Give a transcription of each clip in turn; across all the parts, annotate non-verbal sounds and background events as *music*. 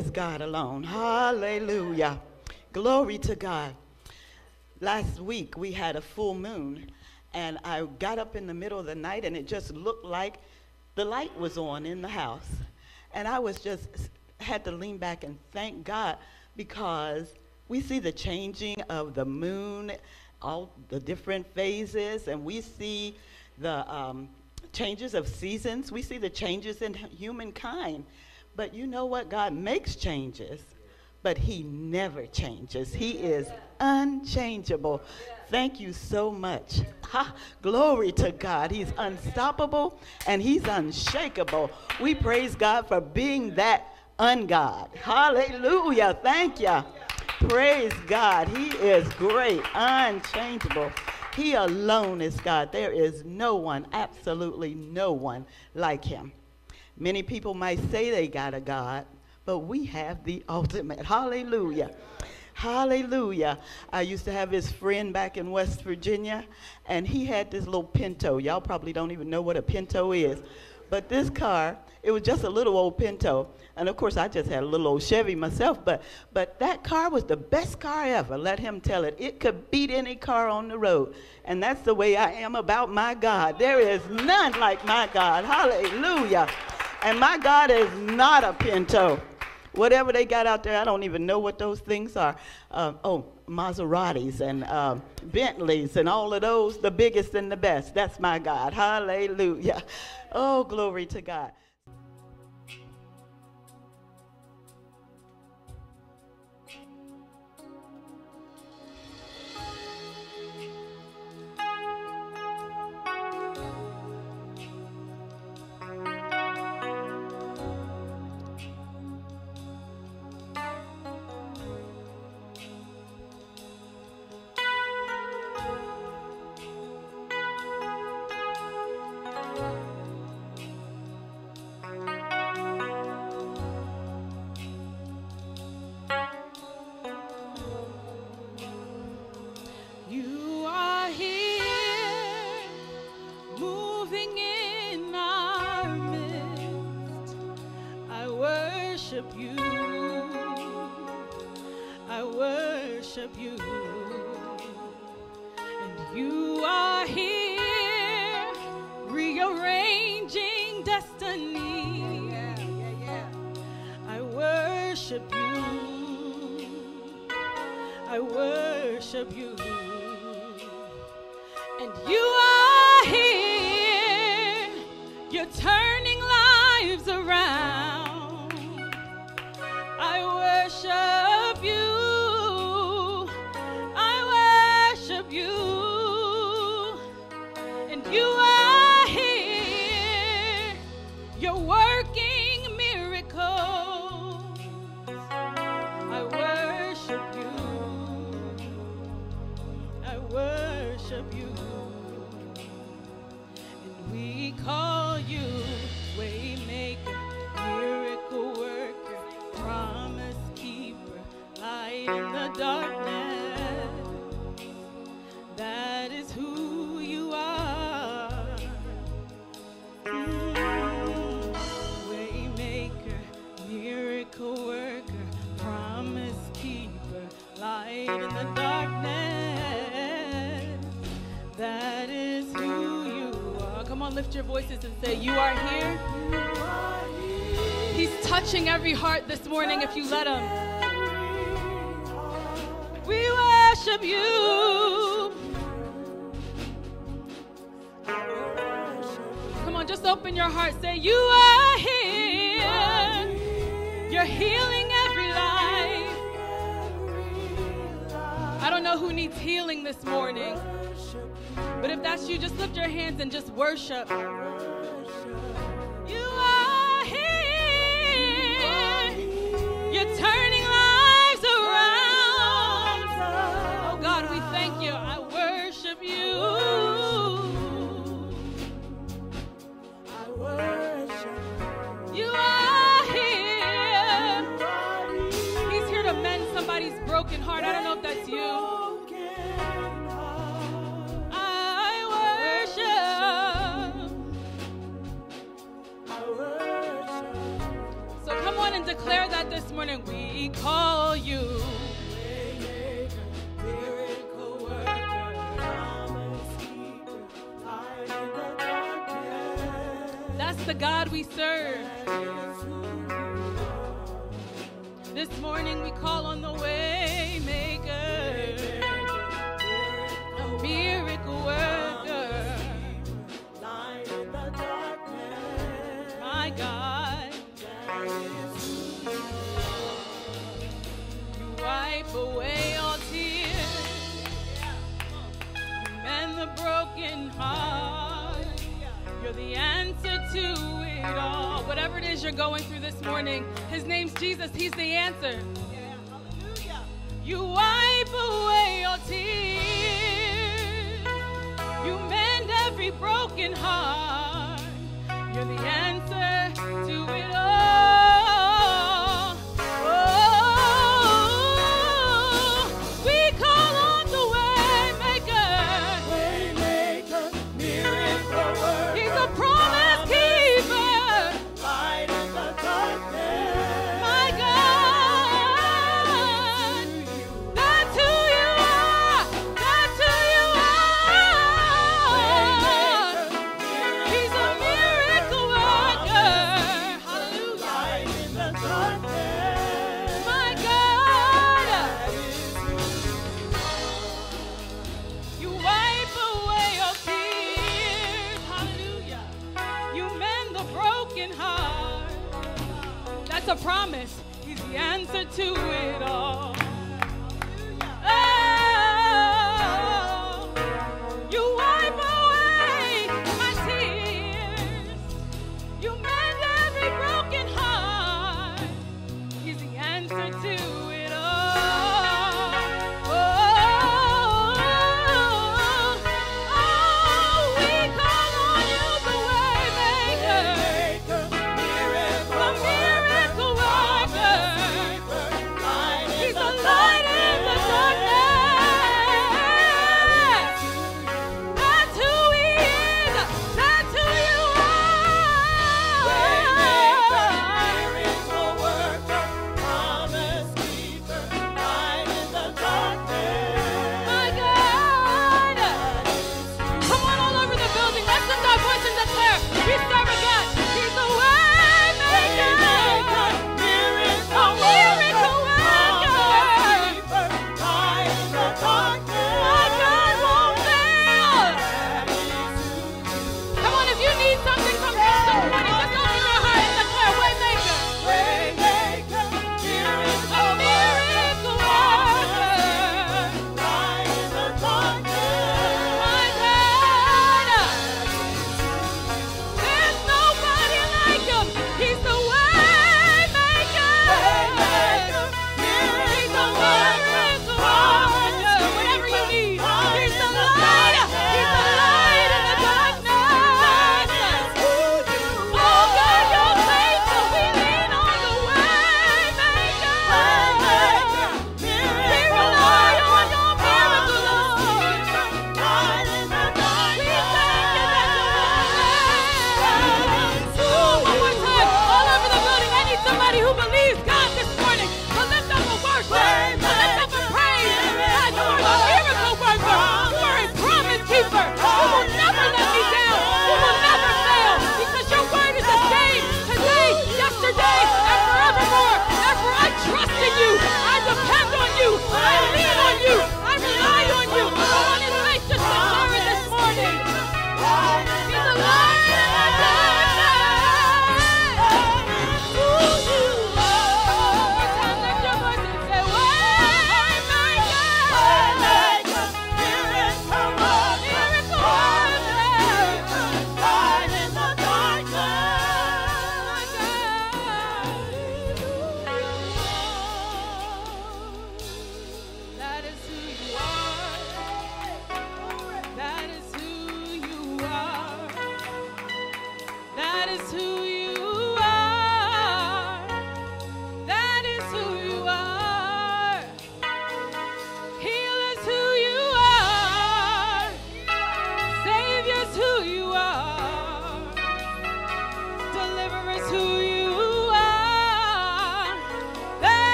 is God alone. Hallelujah. Glory to God. Last week we had a full moon, and I got up in the middle of the night, and it just looked like the light was on in the house. And I was just had to lean back and thank God because we see the changing of the moon, all the different phases, and we see the um, changes of seasons. We see the changes in humankind. But you know what? God makes changes, but He never changes. He is unchangeable. Thank you so much. Ha, glory to God. He's unstoppable and He's unshakable. We praise God for being that ungod. Hallelujah. Thank you. Praise God. He is great, unchangeable. He alone is God. There is no one, absolutely no one like Him. Many people might say they got a God, but we have the *laughs* ultimate. Hallelujah. Hallelujah. I used to have his friend back in West Virginia, and he had this little Pinto. Y'all probably don't even know what a Pinto is. But this car, it was just a little old Pinto. And of course, I just had a little old Chevy myself, but, but that car was the best car ever. Let him tell it. It could beat any car on the road. And that's the way I am about my God. There is none like my God. Hallelujah. And my God is not a Pinto. Whatever they got out there, I don't even know what those things are. Uh, oh, Maseratis and um, Bentleys and all of those, the biggest and the best. That's my God. Hallelujah. Oh, glory to God. heart this morning if you let him. We worship you. Come on, just open your heart. Say, You are here. You're healing every life. I don't know who needs healing this morning, but if that's you, just lift your hands and just worship. Jesus, He's the answer.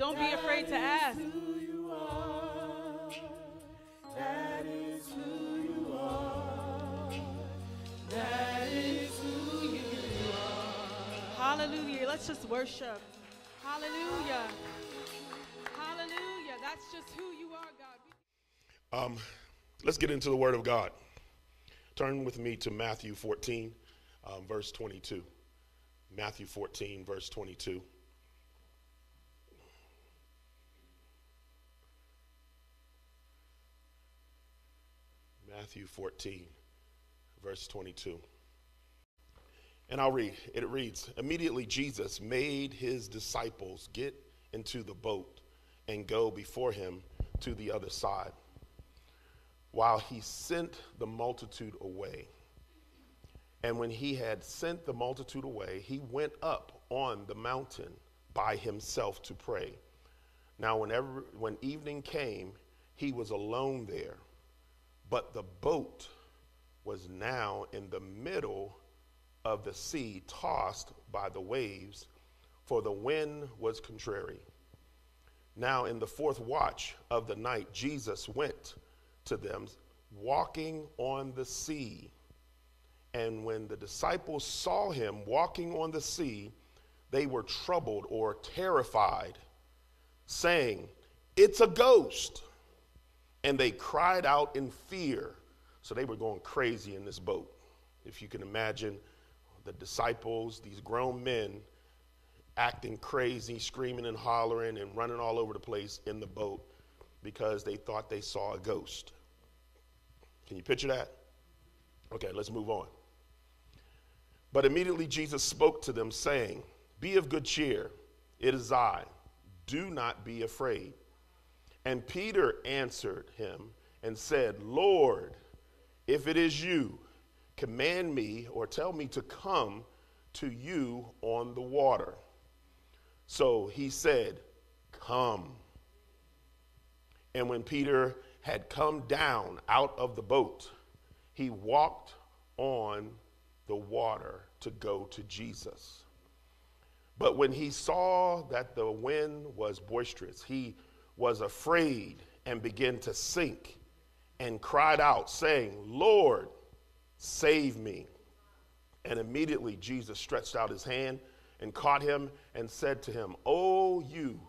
Don't be afraid to ask. Who you are. That is who you are. That is who you are. Hallelujah. Let's just worship. Hallelujah. Hallelujah. That's just who you are, God. Um, let's get into the Word of God. Turn with me to Matthew 14, um, verse 22. Matthew 14, verse 22. Matthew 14, verse 22. And I'll read. It reads Immediately Jesus made his disciples get into the boat and go before him to the other side, while he sent the multitude away. And when he had sent the multitude away, he went up on the mountain by himself to pray. Now, whenever when evening came, he was alone there, but the boat was now in the middle of the sea, tossed by the waves, for the wind was contrary. Now, in the fourth watch of the night, Jesus went to them, walking on the sea. And when the disciples saw him walking on the sea, they were troubled or terrified, saying, It's a ghost. And they cried out in fear. So they were going crazy in this boat. If you can imagine the disciples, these grown men, acting crazy, screaming and hollering and running all over the place in the boat because they thought they saw a ghost. Can you picture that? Okay, let's move on. But immediately Jesus spoke to them, saying, Be of good cheer, it is I. Do not be afraid. And Peter answered him and said, Lord, if it is you, command me or tell me to come to you on the water. So he said, Come. And when Peter had come down out of the boat, he walked on the water to go to Jesus. But when he saw that the wind was boisterous, he was afraid and began to sink and cried out, saying, Lord, save me. And immediately Jesus stretched out his hand and caught him and said to him, O you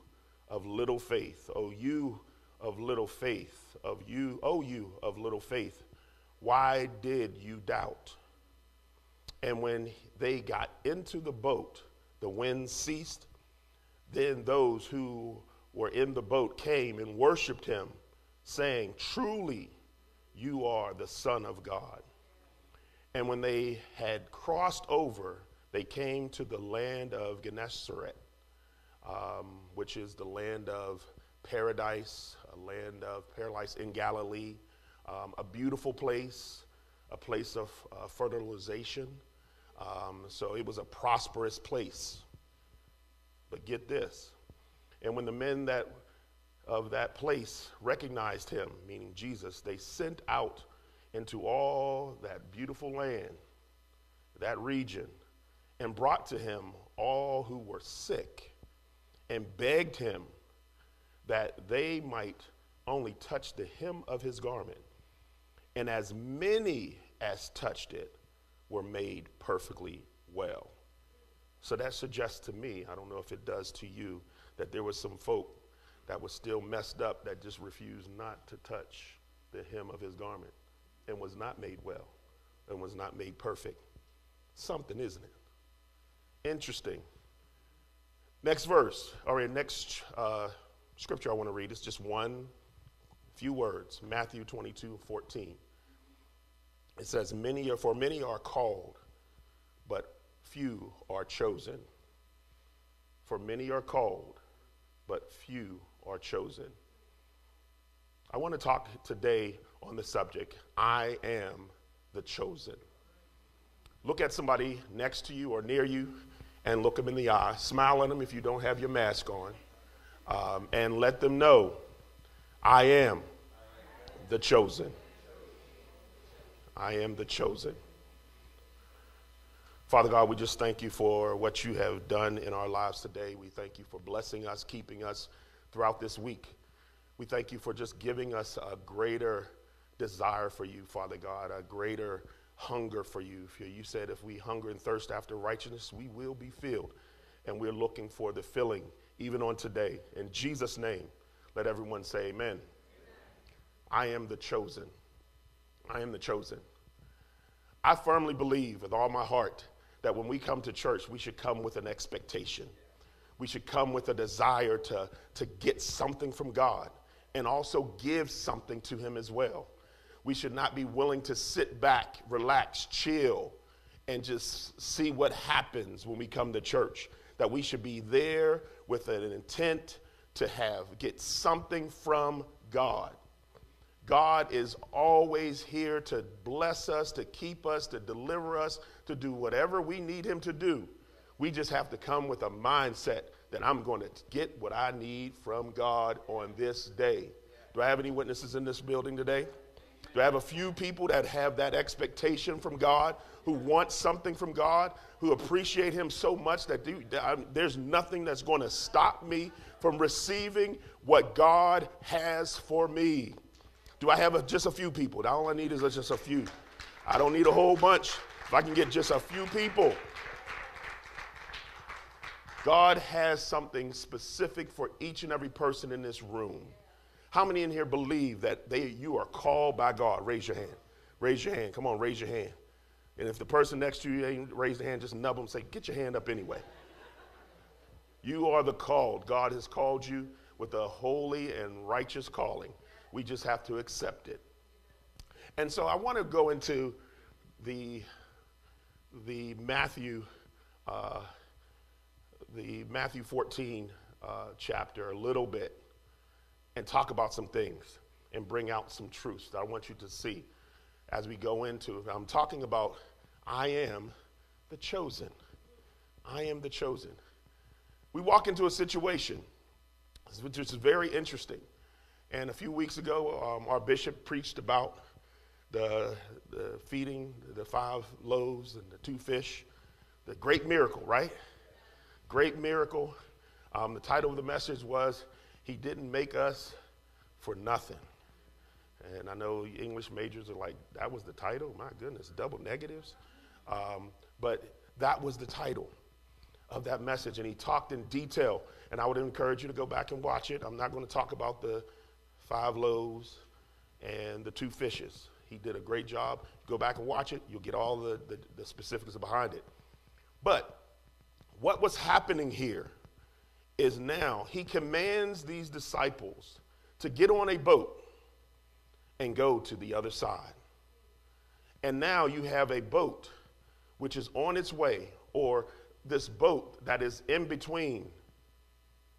of little faith, O you of little faith, of you, O you of little faith, why did you doubt? And when they got into the boat, the wind ceased. Then those who were in the boat came and worshiped him, saying, Truly, you are the Son of God. And when they had crossed over, they came to the land of Gennesaret, um, which is the land of paradise, a land of paradise in Galilee, um, a beautiful place, a place of uh, fertilization. Um, so it was a prosperous place. But get this. And when the men that of that place recognized him, meaning Jesus, they sent out into all that beautiful land, that region, and brought to him all who were sick and begged him that they might only touch the hem of his garment. And as many as touched it were made perfectly well. So that suggests to me, I don't know if it does to you, that there was some folk that was still messed up that just refused not to touch the hem of his garment and was not made well and was not made perfect. Something, isn't it? Interesting. Next verse, or next uh, scripture I want to read is just one few words Matthew 22 14. It says, many are, For many are called, but few are chosen. For many are called, but few are chosen. I want to talk today on the subject I am the chosen. Look at somebody next to you or near you and look them in the eye. Smile at them if you don't have your mask on. Um, and let them know I am the chosen. I am the chosen. Father God, we just thank you for what you have done in our lives today. We thank you for blessing us, keeping us throughout this week. We thank you for just giving us a greater desire for you, Father God, a greater hunger for you. You said if we hunger and thirst after righteousness, we will be filled. And we're looking for the filling even on today. In Jesus' name, let everyone say, Amen. amen. I am the chosen. I am the chosen. I firmly believe with all my heart that when we come to church, we should come with an expectation. We should come with a desire to, to get something from God and also give something to Him as well. We should not be willing to sit back, relax, chill, and just see what happens when we come to church. That we should be there with an intent to have, get something from God. God is always here to bless us, to keep us, to deliver us, to do whatever we need Him to do. We just have to come with a mindset that I'm going to get what I need from God on this day. Do I have any witnesses in this building today? Do I have a few people that have that expectation from God, who want something from God, who appreciate Him so much that there's nothing that's going to stop me from receiving what God has for me? Do I have a, just a few people? All I need is just a few. I don't need a whole bunch. If I can get just a few people. God has something specific for each and every person in this room. How many in here believe that they, you are called by God? Raise your hand. Raise your hand. Come on, raise your hand. And if the person next to you ain't raised their hand, just nub them. Say, get your hand up anyway. You are the called. God has called you with a holy and righteous calling. We just have to accept it. And so I want to go into the, the Matthew, uh, the Matthew 14 uh, chapter a little bit and talk about some things and bring out some truths that I want you to see as we go into. I'm talking about I am the chosen. I am the chosen. We walk into a situation which is very interesting. And a few weeks ago, um, our bishop preached about the, the feeding the five loaves and the two fish, the great miracle, right? Great miracle. Um, the title of the message was He Didn't Make Us for Nothing. And I know English majors are like, that was the title? My goodness, double negatives. Um, but that was the title of that message. And he talked in detail. And I would encourage you to go back and watch it. I'm not going to talk about the five loaves and the two fishes. He did a great job. Go back and watch it, you'll get all the, the, the specifics behind it. But what was happening here is now he commands these disciples to get on a boat and go to the other side. And now you have a boat which is on its way, or this boat that is in between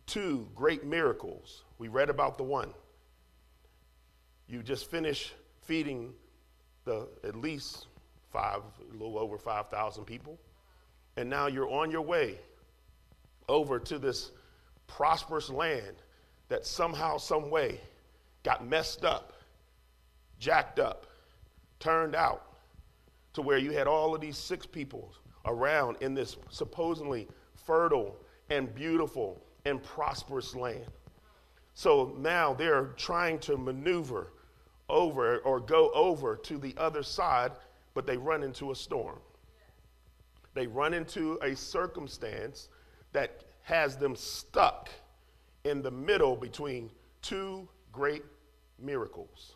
two great miracles. We read about the one. You just finished feeding the at least five, a little over 5,000 people. And now you're on your way over to this prosperous land that somehow, some way got messed up, jacked up, turned out to where you had all of these six people around in this supposedly fertile and beautiful and prosperous land. So now they're trying to maneuver over or go over to the other side, but they run into a storm. They run into a circumstance that has them stuck in the middle between two great miracles.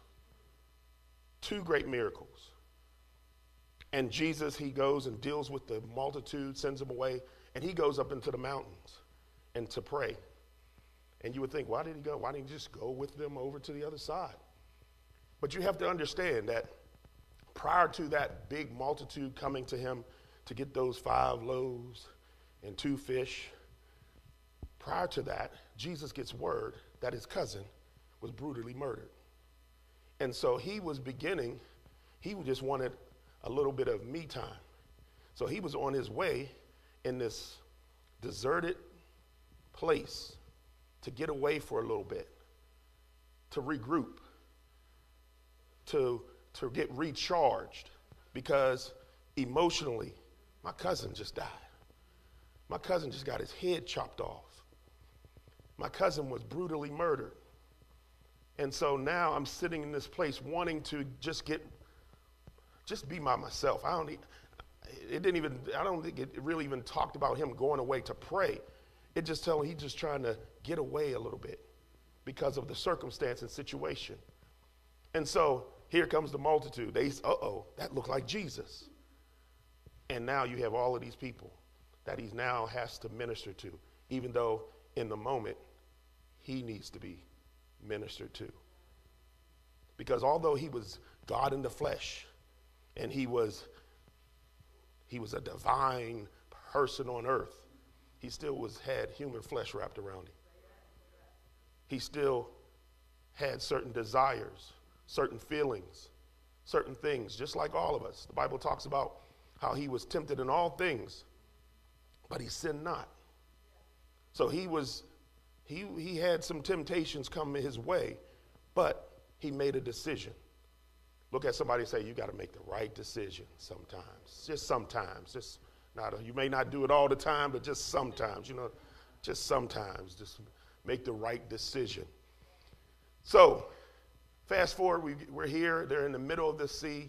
Two great miracles. And Jesus, he goes and deals with the multitude, sends them away, and he goes up into the mountains and to pray. And you would think, why did he go? Why didn't he just go with them over to the other side? But you have to understand that prior to that big multitude coming to him to get those five loaves and two fish, prior to that, Jesus gets word that his cousin was brutally murdered. And so he was beginning, he just wanted a little bit of me time. So he was on his way in this deserted place to get away for a little bit, to regroup, to, to get recharged, because emotionally, my cousin just died. My cousin just got his head chopped off. My cousin was brutally murdered. And so now I'm sitting in this place wanting to just get, just be by myself. I don't, need, it didn't even, I don't think it really even talked about him going away to pray. It just telling he's just trying to get away a little bit because of the circumstance and situation. And so here comes the multitude. They, uh oh, that looked like Jesus. And now you have all of these people that he now has to minister to, even though in the moment he needs to be ministered to. Because although he was God in the flesh and he was he was a divine person on earth, he still was had human flesh wrapped around him. He still had certain desires, certain feelings, certain things, just like all of us. The Bible talks about how he was tempted in all things, but he sinned not. So he was he, he had some temptations come his way, but he made a decision. Look at somebody say, You got to make the right decision sometimes. Just sometimes. Just not you may not do it all the time, but just sometimes, you know, just sometimes. Just make the right decision. So, fast forward, we, we're here. They're in the middle of the sea.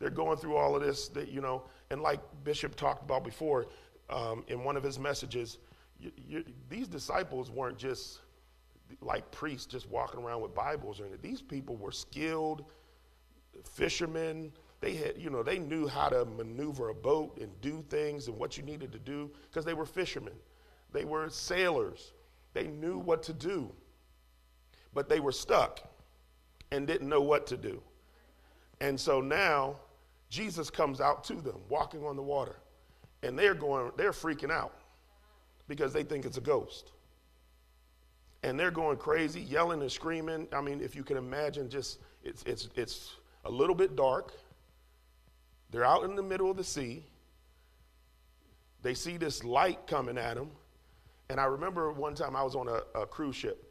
They're going through all of this, that, you know, and like Bishop talked about before um, in one of his messages, you, you, these disciples weren't just like priests just walking around with Bibles or anything. These people were skilled fishermen. They had, you know, they knew how to maneuver a boat and do things and what you needed to do because they were fishermen. They were sailors. They knew what to do. But they were stuck and didn't know what to do. And so now Jesus comes out to them walking on the water. And they're going, they're freaking out because they think it's a ghost. And they're going crazy, yelling and screaming. I mean, if you can imagine, just it's, it's, it's a little bit dark. They're out in the middle of the sea. They see this light coming at them. And I remember one time I was on a, a cruise ship.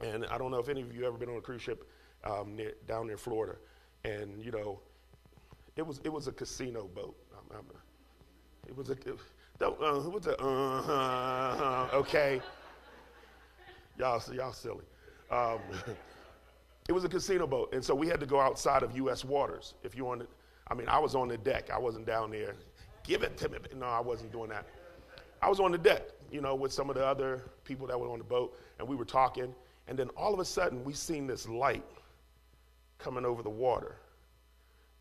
And I don't know if any of you ever been on a cruise ship um, near, down near Florida. And, you know, it was, it was a casino boat. I'm, I'm, it was a, it, don't, uh, uh, uh, okay. y'all, y'all silly. Um, *laughs* it was a casino boat, and so we had to go outside of U.S. waters. If you wanted, I mean, I was on the deck. I wasn't down there. Give it to me. No, I wasn't doing that. I was on the deck, you know, with some of the other people that were on the boat, and we were talking. And then all of a sudden, we seen this light coming over the water.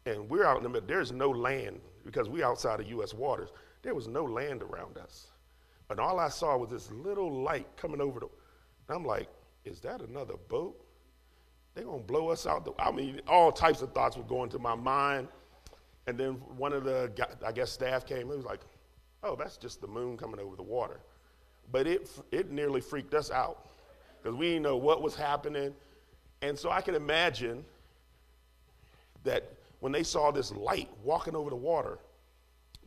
And we're out in the middle. There's no land because we're outside of U.S. waters. There was no land around us. And all I saw was this little light coming over the. And I'm like, is that another boat? They're going to blow us out. The, I mean, all types of thoughts were going to my mind. And then one of the, I guess, staff came. It was like, oh, that's just the moon coming over the water. But it, it nearly freaked us out because we didn't know what was happening. And so I can imagine that when they saw this light walking over the water,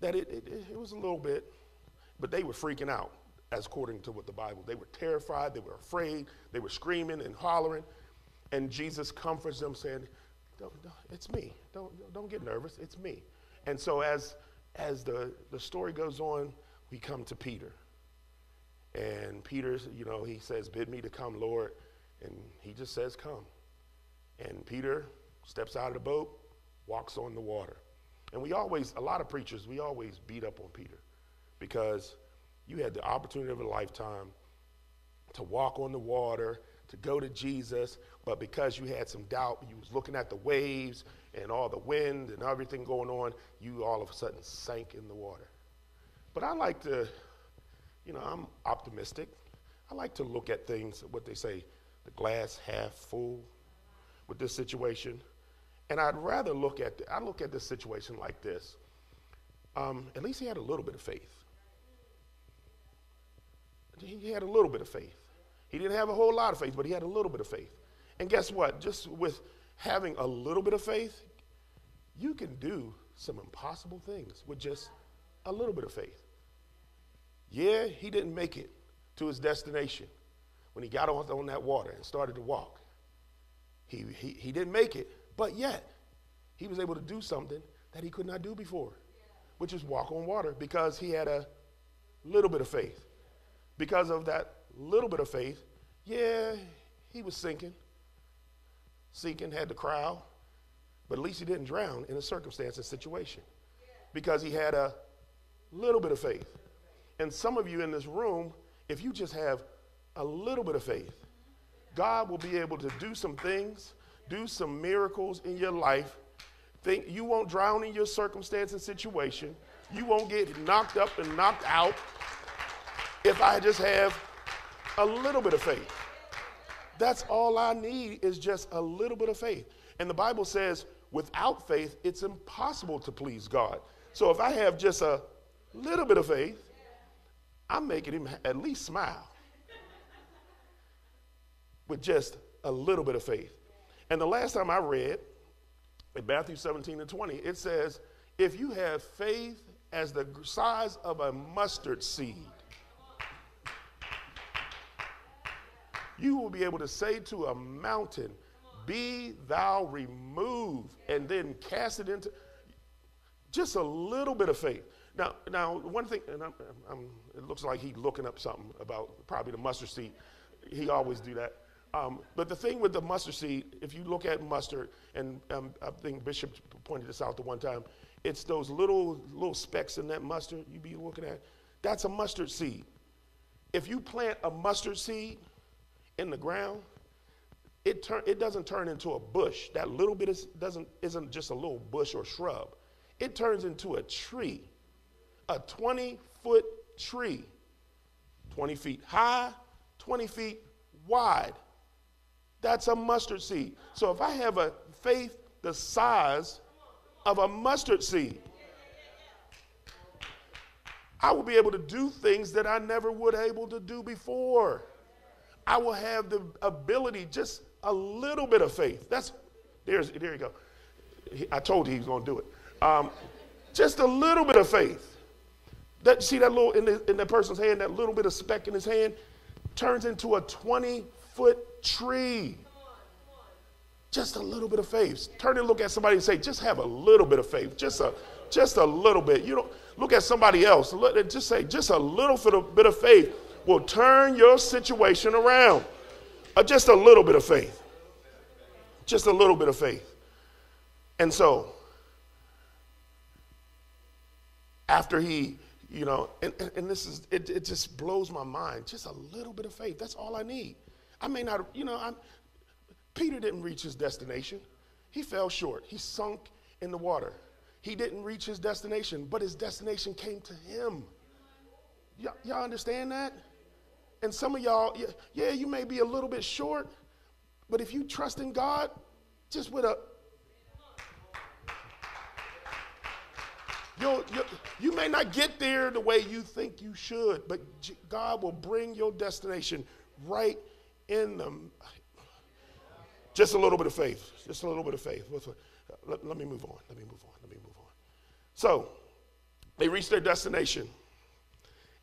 that it, it, it was a little bit, but they were freaking out, as according to what the Bible. They were terrified, they were afraid, they were screaming and hollering. And Jesus comforts them, saying, It's me. Don't, don't get nervous. It's me. And so, as, as the, the story goes on, we come to Peter. And Peter, you know, he says, Bid me to come, Lord. And he just says, Come. And Peter steps out of the boat, walks on the water. And we always, a lot of preachers, we always beat up on Peter because you had the opportunity of a lifetime to walk on the water, to go to Jesus, but because you had some doubt, you was looking at the waves and all the wind and everything going on, you all of a sudden sank in the water. But I like to, you know, I'm optimistic. I like to look at things, what they say, the glass half full with this situation. And I'd rather look at, the, I look at this situation like this. Um, at least he had a little bit of faith. He had a little bit of faith. He didn't have a whole lot of faith, but he had a little bit of faith. And guess what? Just with having a little bit of faith, you can do some impossible things with just a little bit of faith. Yeah, he didn't make it to his destination when he got on, on that water and started to walk. He, he, he didn't make it, but yet he was able to do something that he could not do before, which is walk on water because he had a little bit of faith. Because of that little bit of faith, yeah, he was sinking, sinking, had the crowd, but at least he didn't drown in a circumstance and situation because he had a little bit of faith. And some of you in this room, if you just have a little bit of faith, God will be able to do some things, do some miracles in your life. Think you won't drown in your circumstance and situation. You won't get knocked up and knocked out if I just have a little bit of faith. That's all I need is just a little bit of faith. And the Bible says, without faith, it's impossible to please God. So if I have just a little bit of faith, I'm making him at least smile with just a little bit of faith. And the last time I read, in Matthew 17 and 20, it says, if you have faith as the size of a mustard seed, you will be able to say to a mountain, Be thou removed, and then cast it into just a little bit of faith. Now, now one thing, and I'm, I'm, it looks like he's looking up something about probably the mustard seed. He always do that. Um, but the thing with the mustard seed, if you look at mustard, and um, I think Bishop pointed this out the one time, it's those little little specks in that mustard you be looking at. That's a mustard seed. If you plant a mustard seed, in the ground, it, turn, it doesn't turn into a bush. That little bit is, doesn't, isn't just a little bush or shrub. It turns into a tree, a 20 foot tree, 20 feet high, 20 feet wide. That's a mustard seed. So if I have a faith the size of a mustard seed, I will be able to do things that I never would able to do before. I will have the ability, just a little bit of faith. That's there's there you go. I told you he was going to do it. Um, just a little bit of faith. That see that little in the, in the person's hand, that little bit of speck in his hand turns into a 20 foot tree. Just a little bit of faith. Turn and look at somebody and say, just have a little bit of faith. Just a just a little bit. You don't look at somebody else. Look, Just say, just a little bit of faith will turn your situation around. Uh, just a little bit of faith. Just a little bit of faith. And so, after he, you know, and, and this is, it, it just blows my mind. Just a little bit of faith. That's all I need. I may not, you know, I'm, Peter didn't reach his destination. He fell short. He sunk in the water. He didn't reach his destination, but his destination came to him. Y- y'all understand that? And some of y'all, yeah, you may be a little bit short, but if you trust in God, just with a you you may not get there the way you think you should, but God will bring your destination right in them. Just a little bit of faith. Just a little bit of faith. Let, let me move on. Let me move on. Let me move on. So, they reach their destination.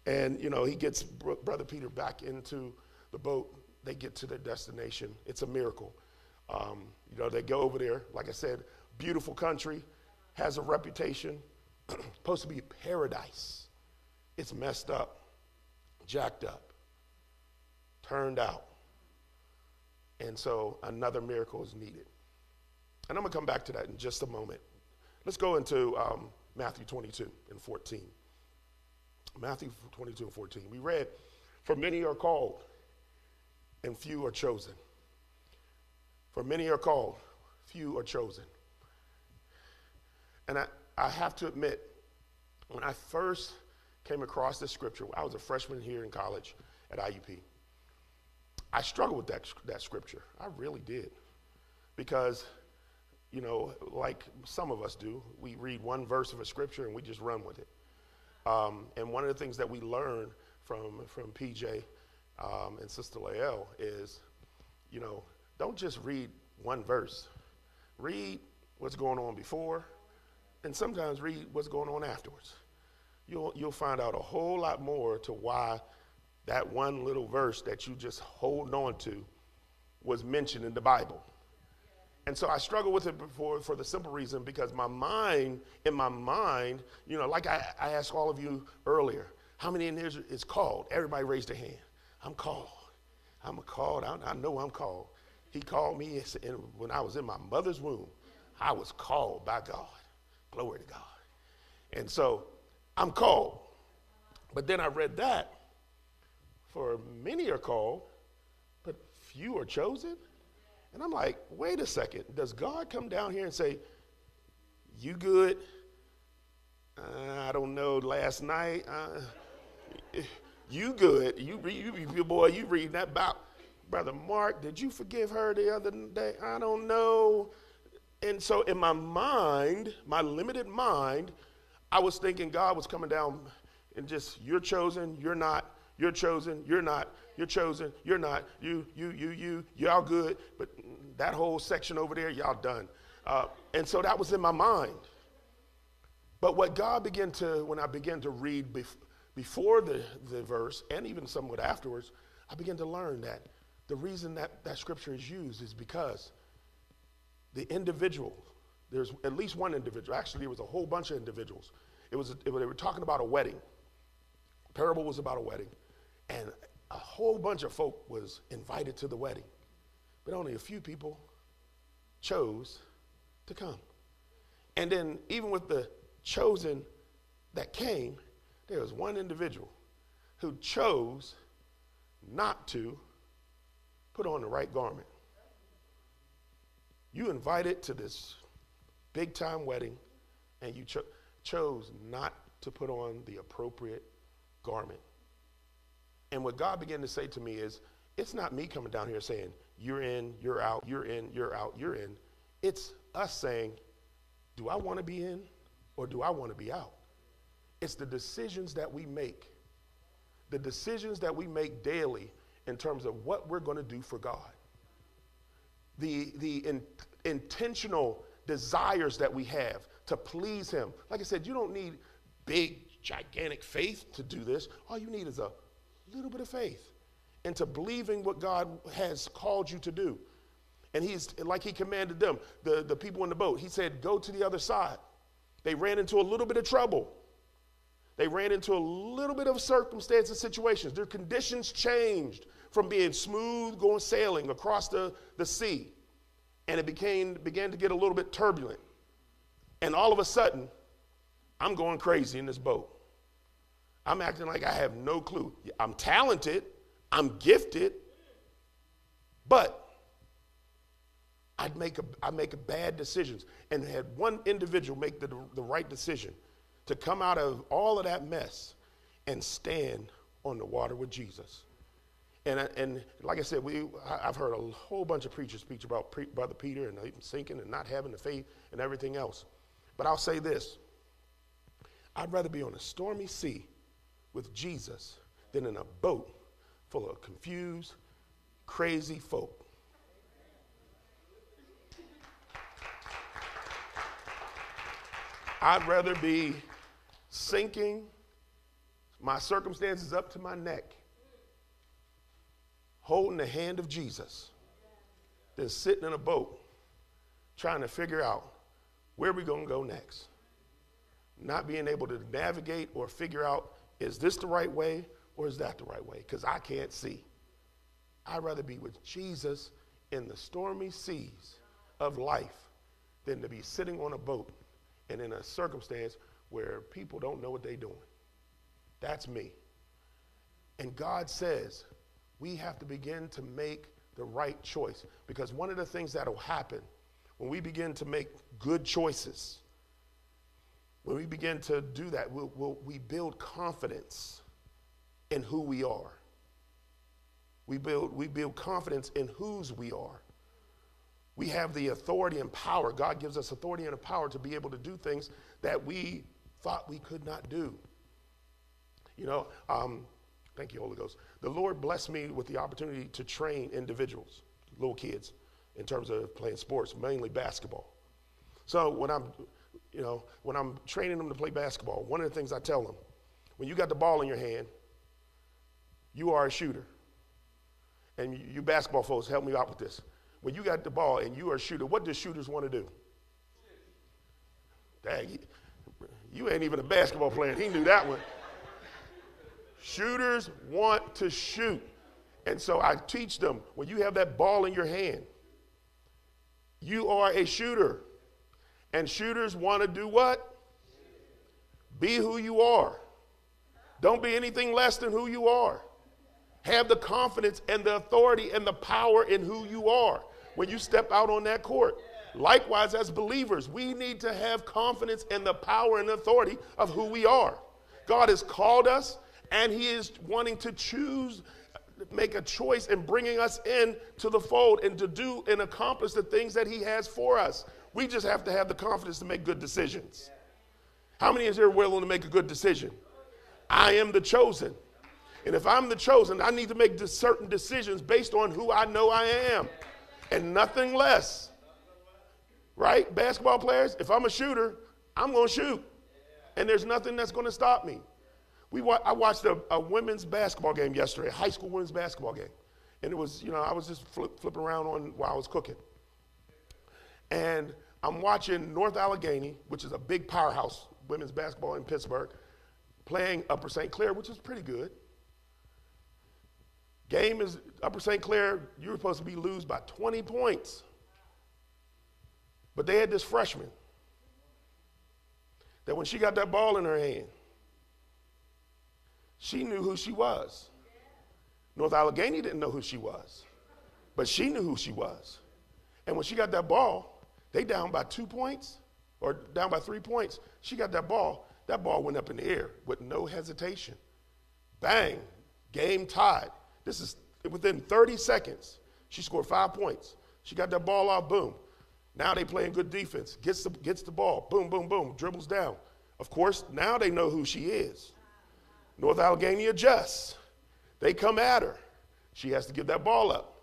And, you know, he gets Brother Peter back into the boat. They get to their destination. It's a miracle. Um, you know, they go over there, like I said, beautiful country, has a reputation, *clears throat* supposed to be paradise. It's messed up, jacked up, turned out. And so another miracle is needed. And I'm going to come back to that in just a moment. Let's go into um, Matthew 22 and 14. Matthew 22 and 14. We read, For many are called, and few are chosen. For many are called, few are chosen. And I, I have to admit, when I first came across this scripture, I was a freshman here in college at IUP. I struggled with that, that scripture. I really did. Because, you know, like some of us do, we read one verse of a scripture and we just run with it. Um, and one of the things that we learn from, from PJ um, and Sister Lael is, you know, don't just read one verse. Read what's going on before, and sometimes read what's going on afterwards. You'll, you'll find out a whole lot more to why that one little verse that you just hold on to was mentioned in the Bible. And so I struggle with it before for the simple reason because my mind, in my mind, you know, like I, I asked all of you earlier, how many in here is called? Everybody raised their hand. I'm called. I'm called. I, I know I'm called. He called me when I was in my mother's womb. I was called by God. Glory to God. And so I'm called. But then I read that. For many are called, but few are chosen. And I'm like, wait a second. Does God come down here and say, You good? Uh, I don't know. Last night, uh, *laughs* you good? You, you, you boy, you reading that about Brother Mark? Did you forgive her the other day? I don't know. And so, in my mind, my limited mind, I was thinking God was coming down and just, you're chosen, you're not, you're chosen, you're not, you're chosen, you're not, you, you, you, you, y'all good, but that whole section over there, y'all done. Uh, and so that was in my mind. But what God began to, when I began to read bef- before the, the verse and even somewhat afterwards, I began to learn that the reason that that scripture is used is because the individual, there's at least one individual, actually, there was a whole bunch of individuals. It was, it, they were talking about a wedding. parable was about a wedding. And a whole bunch of folk was invited to the wedding. But only a few people chose to come. And then, even with the chosen that came, there was one individual who chose not to put on the right garment. You invited to this big time wedding, and you cho- chose not to put on the appropriate garment. And what God began to say to me is, it's not me coming down here saying, you're in, you're out, you're in, you're out, you're in. It's us saying, do I want to be in or do I want to be out? It's the decisions that we make, the decisions that we make daily in terms of what we're going to do for God the, the in, intentional desires that we have to please Him. Like I said, you don't need big, gigantic faith to do this. All you need is a little bit of faith into believing what God has called you to do. And he's like he commanded them, the, the people in the boat, he said, Go to the other side. They ran into a little bit of trouble. They ran into a little bit of circumstances, situations. Their conditions changed from being smooth going sailing across the, the sea. And it became, began to get a little bit turbulent. And all of a sudden, I'm going crazy in this boat. I'm acting like I have no clue. I'm talented, I'm gifted, but I'd make, a, I'd make a bad decisions. And had one individual make the, the right decision to come out of all of that mess and stand on the water with Jesus. And, and like I said, we, I've heard a whole bunch of preachers preach about pre- Brother Peter and sinking and not having the faith and everything else. But I'll say this I'd rather be on a stormy sea with Jesus than in a boat full of confused, crazy folk. I'd rather be sinking, my circumstances up to my neck, holding the hand of Jesus than sitting in a boat trying to figure out where we're going to go next. Not being able to navigate or figure out is this the right way or is that the right way? Because I can't see. I'd rather be with Jesus in the stormy seas of life than to be sitting on a boat and in a circumstance where people don't know what they're doing. That's me. And God says we have to begin to make the right choice because one of the things that will happen when we begin to make good choices, when we begin to do that, we'll, we'll, we build confidence in who we are. We build, we build confidence in whose we are. We have the authority and power. God gives us authority and power to be able to do things that we thought we could not do. You know, um, thank you, Holy Ghost. The Lord blessed me with the opportunity to train individuals, little kids, in terms of playing sports, mainly basketball. So when I'm, you know, when I'm training them to play basketball, one of the things I tell them, when you got the ball in your hand, you are a shooter. And you basketball folks, help me out with this. When you got the ball and you are a shooter, what do shooters want to do? Dang, you ain't even a basketball player. He knew that one. Shooters want to shoot. And so I teach them when you have that ball in your hand, you are a shooter. And shooters want to do what? Be who you are. Don't be anything less than who you are. Have the confidence and the authority and the power in who you are when you step out on that court. Likewise, as believers, we need to have confidence in the power and authority of who we are. God has called us, and He is wanting to choose, make a choice in bringing us in to the fold and to do and accomplish the things that He has for us. We just have to have the confidence to make good decisions. How many is here are willing to make a good decision? I am the chosen. And if I'm the chosen, I need to make certain decisions based on who I know I am and nothing less. Right? Basketball players, if I'm a shooter, I'm going to shoot. And there's nothing that's going to stop me. We wa- I watched a, a, women's basketball game yesterday, a high school women's basketball game. And it was, you know, I was just flip, flipping around on while I was cooking. And I'm watching North Allegheny, which is a big powerhouse women's basketball in Pittsburgh, playing Upper St. Clair, which is pretty good. Game is Upper St. Clair, you were supposed to be lose by 20 points. But they had this freshman that when she got that ball in her hand, she knew who she was. North Allegheny didn't know who she was, but she knew who she was. And when she got that ball, they down by two points or down by three points. She got that ball. That ball went up in the air with no hesitation. Bang, game tied. This is within 30 seconds. She scored five points. She got that ball off, boom. Now they playing good defense. Gets the, gets the ball, boom, boom, boom, dribbles down. Of course, now they know who she is. North Allegheny adjusts. They come at her. She has to give that ball up.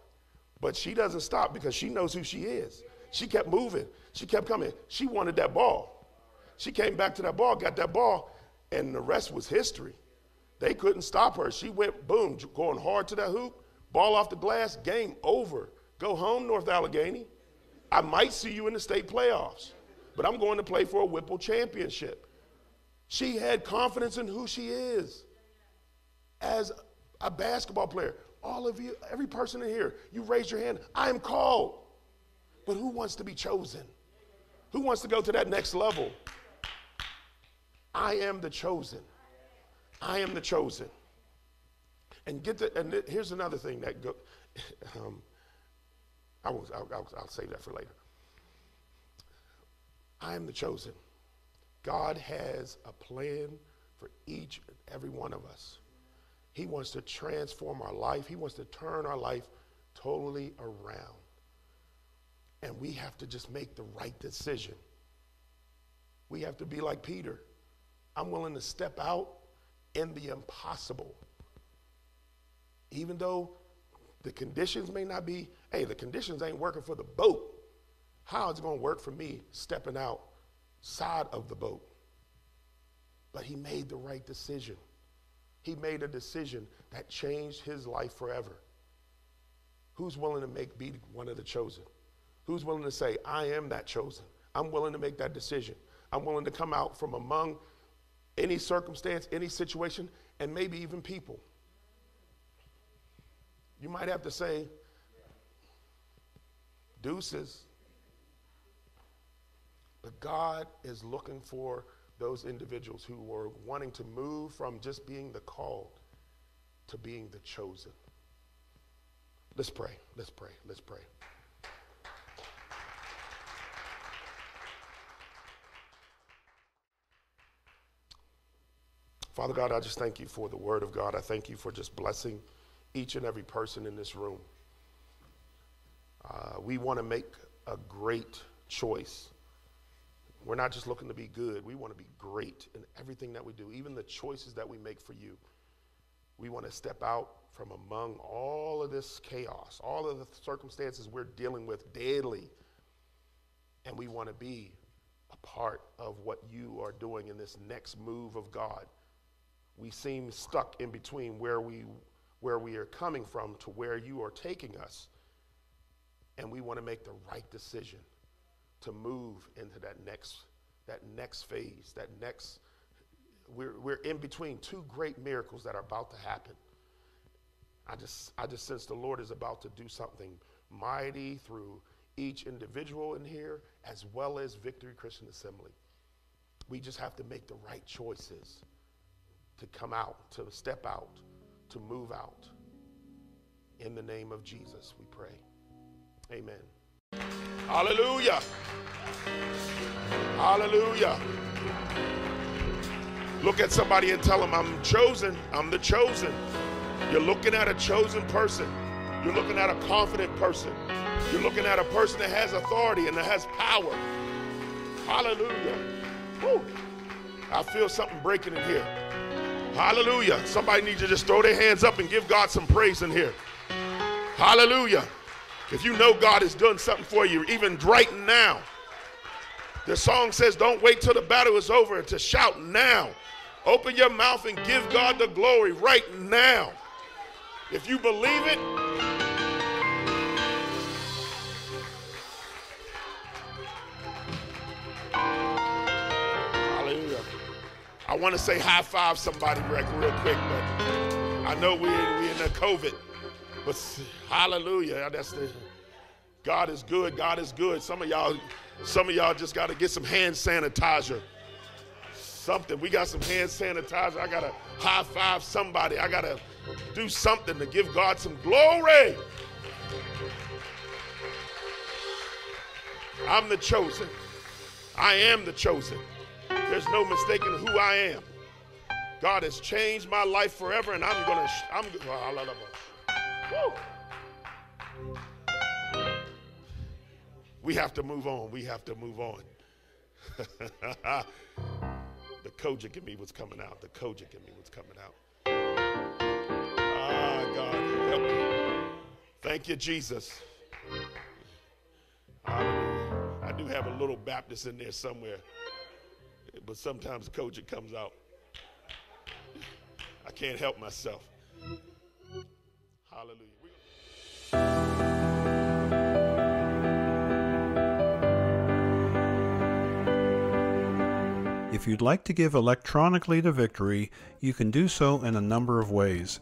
But she doesn't stop because she knows who she is. She kept moving. She kept coming. She wanted that ball. She came back to that ball, got that ball, and the rest was history. They couldn't stop her. She went boom, going hard to that hoop, ball off the glass, game over. Go home, North Allegheny. I might see you in the state playoffs, but I'm going to play for a WPIAL championship. She had confidence in who she is as a basketball player. All of you, every person in here, you raise your hand. I am called. But who wants to be chosen? Who wants to go to that next level? I am the chosen. I am the chosen. And get the, and here's another thing that go, *laughs* um, I will, I'll, I'll, I'll save that for later. I am the chosen. God has a plan for each and every one of us. He wants to transform our life. He wants to turn our life totally around. And we have to just make the right decision. We have to be like Peter. I'm willing to step out in the impossible. Even though the conditions may not be, hey, the conditions ain't working for the boat. How is it going to work for me stepping out side of the boat? But he made the right decision. He made a decision that changed his life forever. Who's willing to make be one of the chosen? Who's willing to say, I am that chosen? I'm willing to make that decision. I'm willing to come out from among any circumstance, any situation, and maybe even people. You might have to say, deuces. But God is looking for those individuals who are wanting to move from just being the called to being the chosen. Let's pray. Let's pray. Let's pray. Father God, I just thank you for the word of God. I thank you for just blessing each and every person in this room. Uh, we want to make a great choice. We're not just looking to be good, we want to be great in everything that we do, even the choices that we make for you. We want to step out from among all of this chaos, all of the circumstances we're dealing with daily, and we want to be a part of what you are doing in this next move of God we seem stuck in between where we, where we are coming from to where you are taking us. And we want to make the right decision to move into that next, that next phase, that next. We're, we're in between two great miracles that are about to happen. I just, I just sense the Lord is about to do something mighty through each individual in here, as well as Victory Christian Assembly. We just have to make the right choices to come out, to step out, to move out. In the name of Jesus, we pray. Amen. Hallelujah. Hallelujah. Look at somebody and tell them, I'm chosen. I'm the chosen. You're looking at a chosen person. You're looking at a confident person. You're looking at a person that has authority and that has power. Hallelujah. Woo. I feel something breaking in here. Hallelujah. Somebody needs to just throw their hands up and give God some praise in here. Hallelujah. If you know God has done something for you, even right now, the song says, Don't wait till the battle is over to shout now. Open your mouth and give God the glory right now. If you believe it, I want to say high five somebody real quick, but I know we we in the COVID. But hallelujah, that's the God is good. God is good. Some of y'all, some of y'all just got to get some hand sanitizer. Something. We got some hand sanitizer. I gotta high five somebody. I gotta do something to give God some glory. I'm the chosen. I am the chosen. There's no mistaking who I am. God has changed my life forever, and I'm gonna. I'm. Woo. We have to move on. We have to move on. *laughs* the COGIC in me was coming out. The COGIC in me was coming out. Ah, God, help me. Thank you, Jesus. I do have a little Baptist in there somewhere but sometimes COGIC comes out. I can't help myself. Hallelujah. If you'd like to give electronically to Victory, you can do so in a number of ways.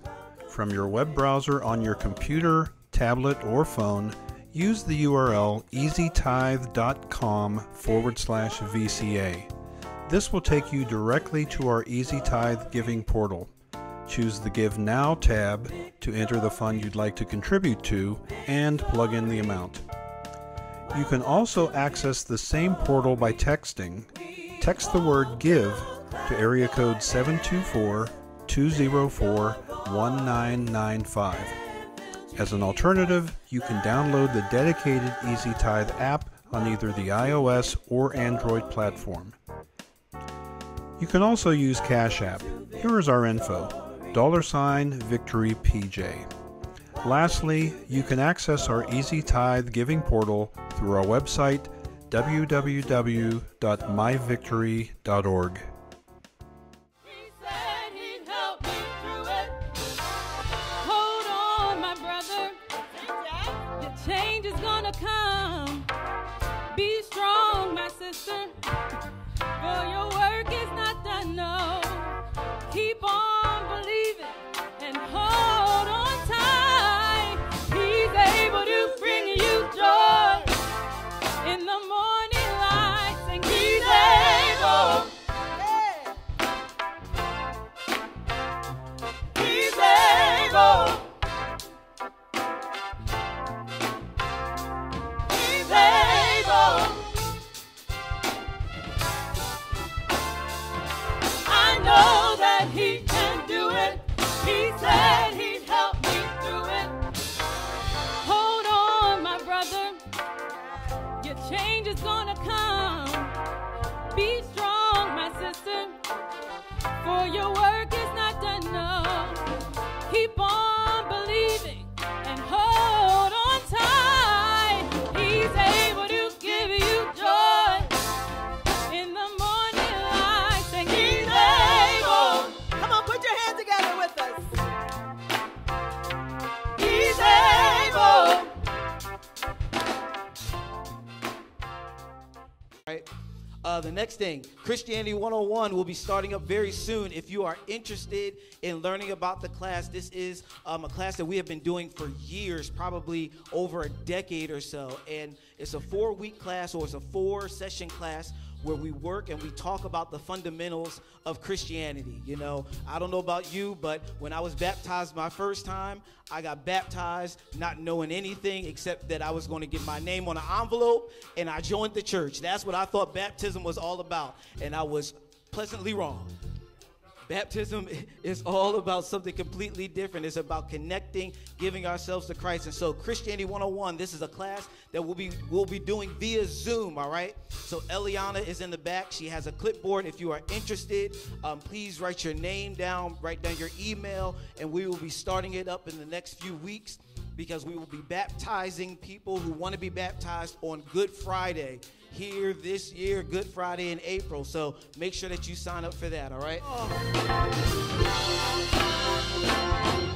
From your web browser on your computer, tablet, or phone, use the URL easytithe.com forward slash VCA. This will take you directly to our Easy Tithe giving portal. Choose the Give Now tab to enter the fund you'd like to contribute to and plug in the amount. You can also access the same portal by texting. Text the word GIVE to area code 724 204 1995. As an alternative, you can download the dedicated Easy Tithe app on either the iOS or Android platform. You can also use Cash App. Here is our info dollar sign victory PJ. Lastly, you can access our Easy Tithe giving portal through our website www.myvictory.org. next thing, Christianity 101 will be starting up very soon. If you are interested in learning about the class, this is um, a class that we have been doing for years, probably over a decade or so. And it's a four week class or it's a four session class where we work and we talk about the fundamentals of Christianity. You know, I don't know about you, but when I was baptized my first time, I got baptized not knowing anything except that I was going to get my name on an envelope and I joined the church. That's what I thought baptism was all about. And I was pleasantly wrong. Baptism is all about something completely different. It's about connecting, giving ourselves to Christ. And so Christianity 101, this is a class that we'll be we'll be doing via Zoom, all right? So Eliana is in the back. She has a clipboard. If you are interested, um, please write your name down, write down your email, and we will be starting it up in the next few weeks because we will be baptizing people who want to be baptized on Good Friday here this year, Good Friday in April. So make sure that you sign up for that, all right? He's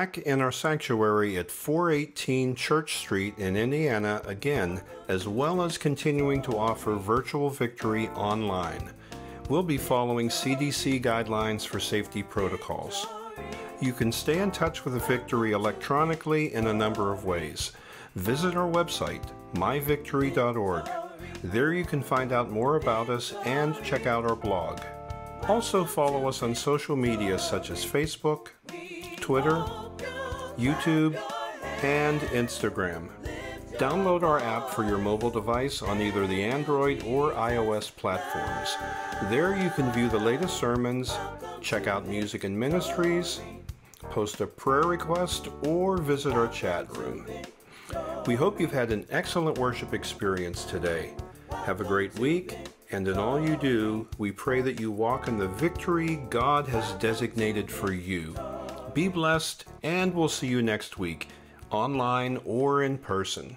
back in our sanctuary at 418 Church Street in Indiana again, as well as continuing to offer virtual victory online. We'll be following CDC guidelines for safety protocols. You can stay in touch with the Victory electronically in a number of ways. Visit our website, myvictory.org. There you can find out more about us and check out our blog. Also, follow us on social media such as Facebook, Twitter, YouTube, and Instagram. Download our app for your mobile device on either the Android or iOS platforms. There you can view the latest sermons, check out music and ministries, post a prayer request, or visit our chat room. We hope you've had an excellent worship experience today. Have a great week, and in all you do, we pray that you walk in the victory God has designated for you. Be blessed, and we'll see you next week, online or in person.